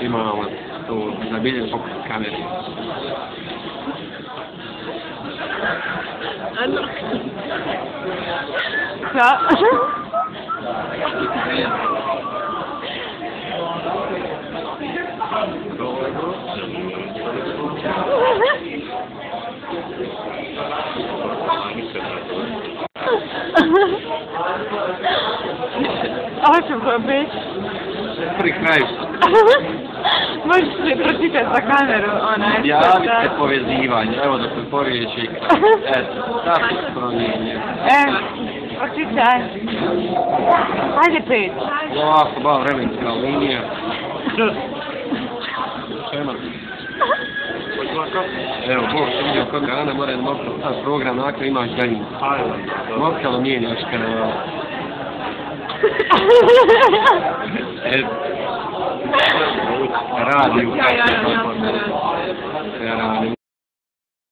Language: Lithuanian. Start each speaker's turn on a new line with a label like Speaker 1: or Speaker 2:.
Speaker 1: imamo tu nabiljen fokus kamere.
Speaker 2: Ovo ću biti.
Speaker 1: Pri kraju.
Speaker 2: Možeš li pročitati za kameru, onaj.
Speaker 1: Javite povezivanje, evo dok me poveći. Eto, tako se promijenio.
Speaker 2: E, pročitaj. Hajde pet.
Speaker 1: Ovako, ba vremenska linija. Šema. Evo, Bog se vidio kod Ana, mora jedan mokro, sad program, nakon imaš daljinu. Motkalo mijenjaš kanal. Eto,
Speaker 2: radio, radio.